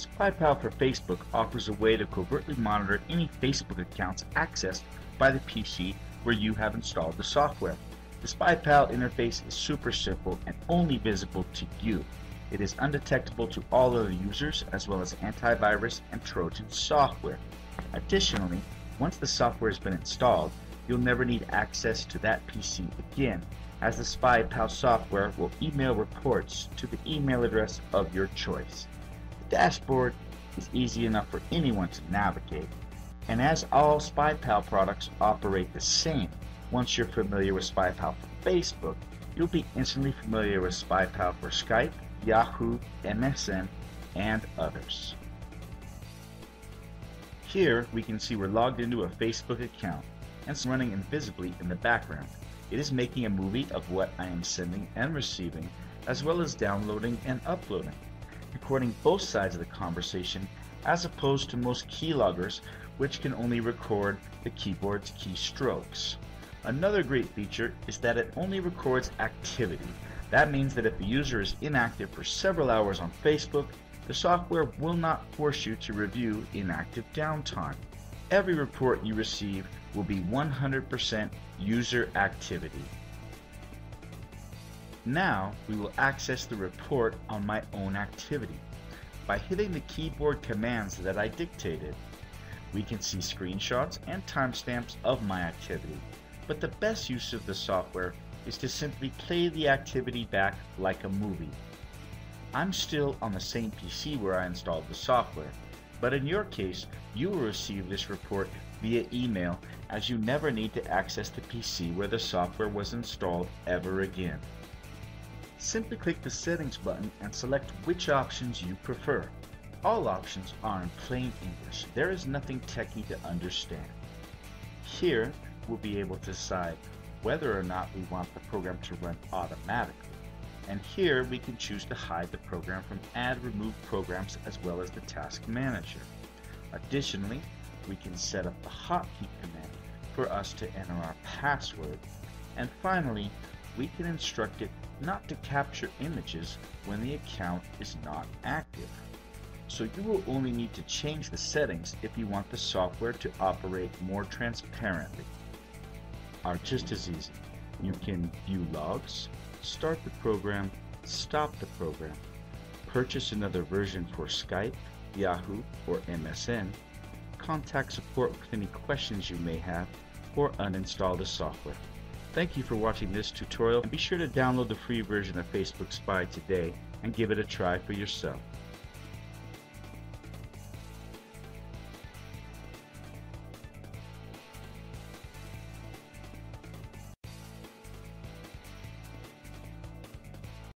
SpyPal for Facebook offers a way to covertly monitor any Facebook accounts accessed by the PC where you have installed the software. The SpyPal interface is super simple and only visible to you. It is undetectable to all other users as well as antivirus and Trojan software. Additionally, once the software has been installed, you'll never need access to that PC again as the SpyPal software will email reports to the email address of your choice. Dashboard is easy enough for anyone to navigate, and as all SpyPal products operate the same, once you're familiar with SpyPal for Facebook, you'll be instantly familiar with SpyPal for Skype, Yahoo, MSN, and others. Here we can see we're logged into a Facebook account and it's running invisibly in the background. It is making a movie of what I am sending and receiving as well as downloading and uploading, recording both sides of the conversation as opposed to most keyloggers which can only record the keyboard's keystrokes. Another great feature is that it only records activity. That means that if the user is inactive for several hours on Facebook, the software will not force you to review inactive downtime. Every report you receive will be 100% user activity. Now we will access the report on my own activity. By hitting the keyboard commands that I dictated, we can see screenshots and timestamps of my activity. But the best use of the software is to simply play the activity back like a movie. I'm still on the same PC where I installed the software, but in your case, you will receive this report via email as you never need to access the PC where the software was installed ever again. Simply click the settings button and select which options you prefer. All options are in plain English. There is nothing techy to understand. Here, we'll be able to decide whether or not we want the program to run automatically. And here we can choose to hide the program from add remove programs as well as the task manager. Additionally, we can set up the hotkey command for us to enter our password. And finally, we can instruct it not to capture images when the account is not active. So you will only need to change the settings if you want the software to operate more transparently. Are just as easy. You can view logs, start the program, stop the program, purchase another version for Skype, Yahoo, or MSN, contact support with any questions you may have, or uninstall the software. Thank you for watching this tutorial and be sure to download the free version of Facebook Spy today and give it a try for yourself.